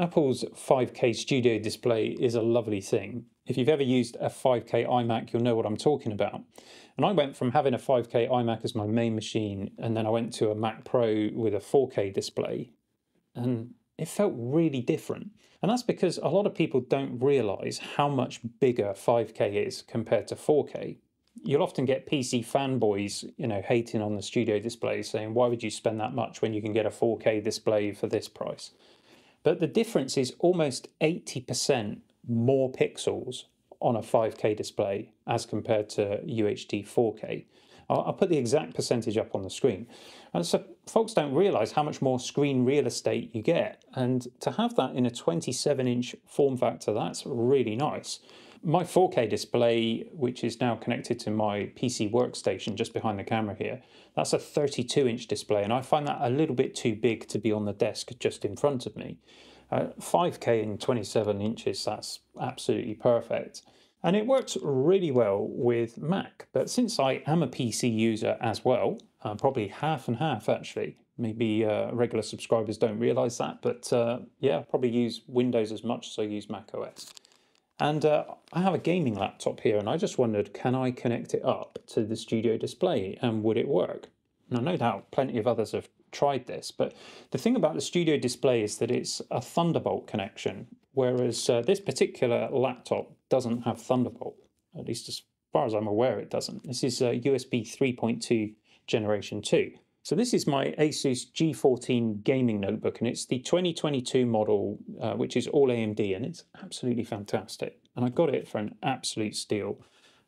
Apple's 5K Studio display is a lovely thing. If you've ever used a 5K iMac, you'll know what I'm talking about. And I went from having a 5K iMac as my main machine, and then I went to a Mac Pro with a 4K display, and it felt really different. And that's because a lot of people don't realize how much bigger 5K is compared to 4K. You'll often get PC fanboys, you know, hating on the studio display, saying, why would you spend that much when you can get a 4K display for this price? But the difference is almost 80% more pixels on a 5K display as compared to UHD 4K. I'll, put the exact percentage up on the screen. And so folks don't realize how much more screen real estate you get. And to have that in a 27 inch form factor, that's really nice. My 4K display, which is now connected to my PC workstation just behind the camera here, that's a 32 inch display, and I find that a little bit too big to be on the desk just in front of me. Uh, 5K in 27 inches, that's absolutely perfect. And it works really well with Mac. But since I am a PC user as well, uh, probably half and half actually, maybe uh, regular subscribers don't realize that, but uh, yeah, probably use Windows as much as I use Mac OS. And uh, I have a gaming laptop here, and I just wondered, can I connect it up to the studio display and would it work? Now, no doubt plenty of others have tried this, but the thing about the studio display is that it's a Thunderbolt connection, whereas uh, this particular laptop doesn't have Thunderbolt, at least as far as I'm aware it doesn't. This is a USB 3.2 generation 2. So this is my Asus G14 gaming notebook, and it's the 2022 model, uh, which is all AMD, and it's absolutely fantastic. And I got it for an absolute steal,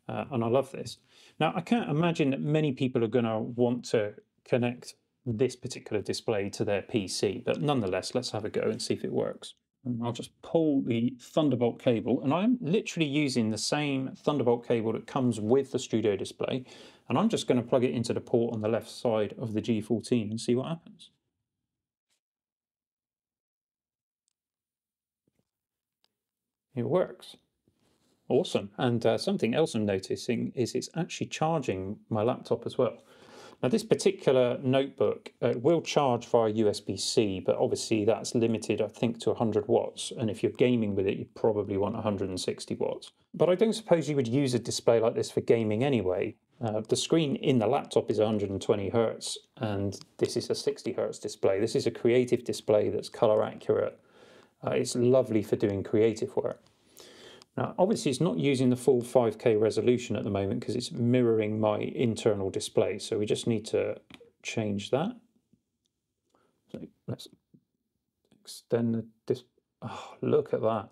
uh, and I love this. Now, I can't imagine that many people are going to want to connect this particular display to their PC, but nonetheless, let's have a go and see if it works. And I'll just pull the Thunderbolt cable, and I'm literally using the same Thunderbolt cable that comes with the studio display, and I'm just going to plug it into the port on the left side of the G14 and see what happens. It works. Awesome. And uh, something else I'm noticing is it's actually charging my laptop as well. Now this particular notebook uh, will charge via USB-C, but obviously that's limited, I think, to 100 watts. And if you're gaming with it, you probably want 160 watts. But I don't suppose you would use a display like this for gaming anyway. Uh, the screen in the laptop is 120 hertz, and this is a 60 hertz display. This is a creative display that's color accurate. Uh, it's lovely for doing creative work. Now, obviously it's not using the full 5K resolution at the moment because it's mirroring my internal display. So we just need to change that. So let's extend the display. Oh, look at that.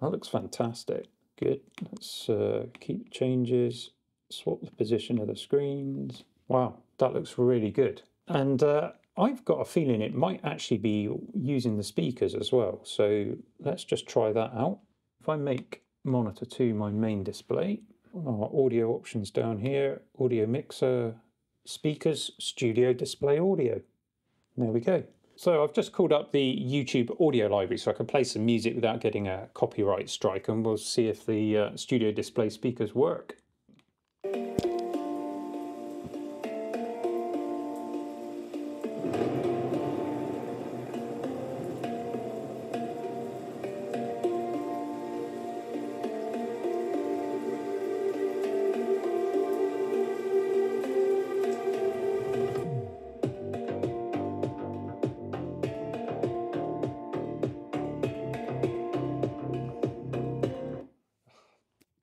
That looks fantastic. Good. Let's uh, keep changes, swap the position of the screens. Wow, that looks really good. And uh, I've got a feeling it might actually be using the speakers as well. So let's just try that out. If I make monitor 2 my main display, our audio options down here, audio mixer, speakers, studio display audio. There we go. So I've just called up the YouTube audio library so I can play some music without getting a copyright strike and we'll see if the uh, studio display speakers work.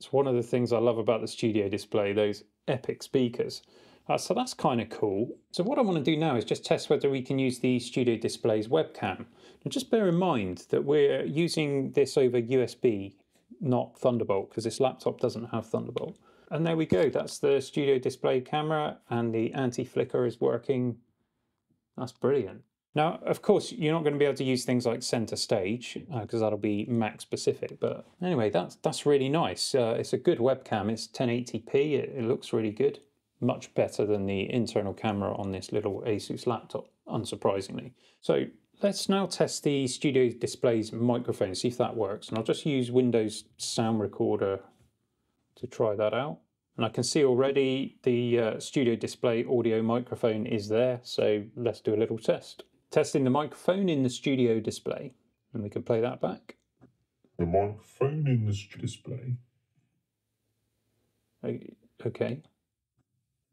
It's one of the things I love about the studio display, those epic speakers. Uh, so that's kind of cool. So what I want to do now is just test whether we can use the studio display's webcam. Now just bear in mind that we're using this over USB, not Thunderbolt, because this laptop doesn't have Thunderbolt. And there we go, that's the studio display camera and the anti-flicker is working. That's brilliant. Now, of course, you're not going to be able to use things like center stage because uh, that'll be Mac specific. But anyway, that's that's really nice. Uh, it's a good webcam. It's 1080p. It, it, looks really good. Much better than the internal camera on this little Asus laptop, unsurprisingly. So let's now test the Studio Display's microphone, see if that works. And I'll just use Windows Sound Recorder to try that out. And I can see already the uh, Studio Display audio microphone is there. So let's do a little test. Testing the microphone in the studio display. And we can play that back. The microphone in the studio display. Okay.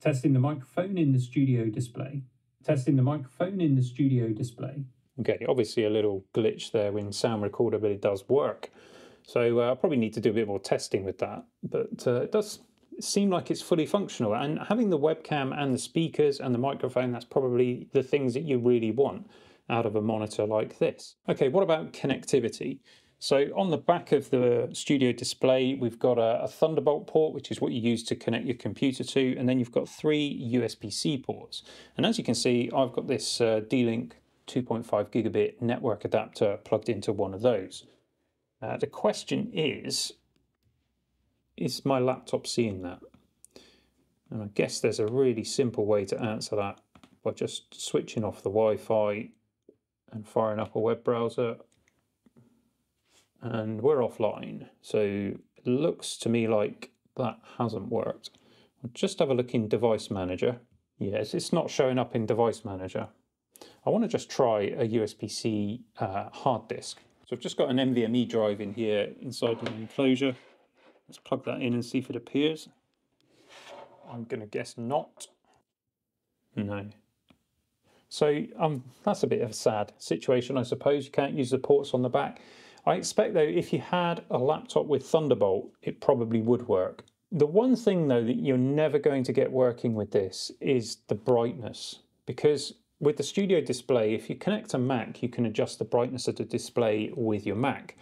Testing the microphone in the studio display. Testing the microphone in the studio display. Okay, obviously a little glitch there when sound recorder, but it does work. So uh, I probably need to do a bit more testing with that, but uh, it does seem like it's fully functional. And having the webcam and the speakers and the microphone, that's probably the things that you really want out of a monitor like this. Okay, what about connectivity? So on the back of the studio display, we've got a, a, Thunderbolt port, which is what you use to connect your computer to, and then you've got three USB-C ports. And as you can see, I've got this uh, D-Link 2.5 gigabit network adapter plugged into one of those. Uh, the question is, is my laptop seeing that? And I guess there's a really simple way to answer that by just switching off the Wi-Fi and firing up a web browser and we're offline. So it looks to me like that hasn't worked. I'll just have a look in Device Manager. Yes, it's not showing up in Device Manager. I want to just try a USB-C uh, hard disk. So I've just got an NVMe drive in here inside the enclosure. Let's plug that in and see if it appears. I'm going to guess not. No. So um, that's a bit of a sad situation, I suppose. You can't use the ports on the back. I expect though, if you had a laptop with Thunderbolt, it probably would work. The one thing though that you're never going to get working with this is the brightness because with the studio display, if you connect a Mac, you can adjust the brightness of the display with your Mac.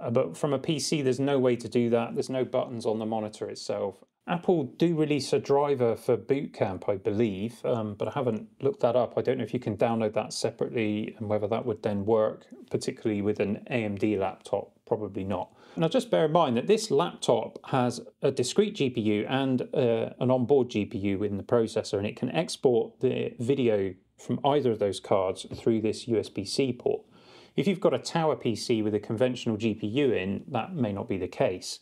Uh, but from a PC, there's no way to do that. There's no buttons on the monitor itself. Apple do release a driver for Boot Camp, I believe, um, but I haven't looked that up. I don't know if you can download that separately and whether that would then work, particularly with an AMD laptop. Probably not. Now, just bear in mind that this laptop has a discrete GPU and uh, an onboard GPU within the processor, and it can export the video from either of those cards through this USB C port. If you've got a tower PC with a conventional GPU in, that may not be the case.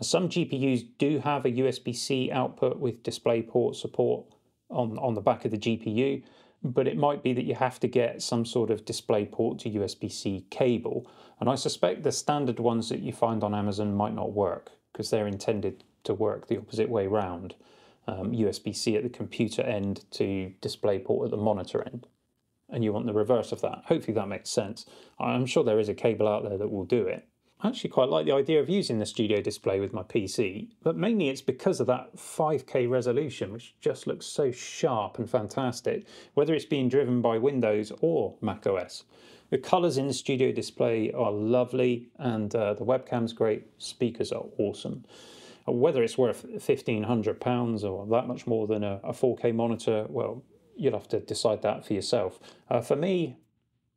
Some GPUs do have a USB-C output with DisplayPort support on, on the back of the GPU, but it might be that you have to get some sort of DisplayPort to USB-C cable. And I suspect the standard ones that you find on Amazon might not work because they're intended to work the opposite way round. Um, USB-C at the computer end to DisplayPort at the monitor end. And you want the reverse of that. Hopefully that makes sense. I'm sure there is a cable out there that will do it. I actually quite like the idea of using the studio display with my PC, but mainly it's because of that 5K resolution, which just looks so sharp and fantastic, whether it's being driven by Windows or macOS. The colours in the studio display are lovely, and uh, the webcam's great, speakers are awesome. Whether it's worth £1,500 or that much more than a, a 4K monitor, well, you'll have to decide that for yourself. Uh, for me,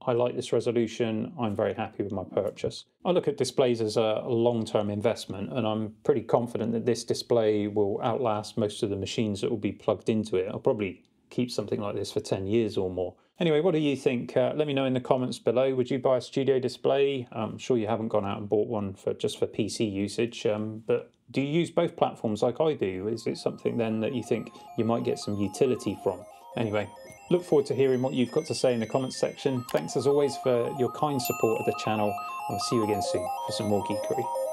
I like this resolution. I'm very happy with my purchase. I look at displays as a long-term investment and I'm pretty confident that this display will outlast most of the machines that will be plugged into it. I'll probably keep something like this for 10 years or more. Anyway, what do you think? Uh, let me know in the comments below. Would you buy a studio display? I'm sure you haven't gone out and bought one for just for PC usage, um, but do you use both platforms like I do? Is it something then that you think you might get some utility from? Anyway, Look forward to hearing what you've got to say in the comments section. Thanks as always for your kind support of the channel. I'll see you again soon for some more geekery.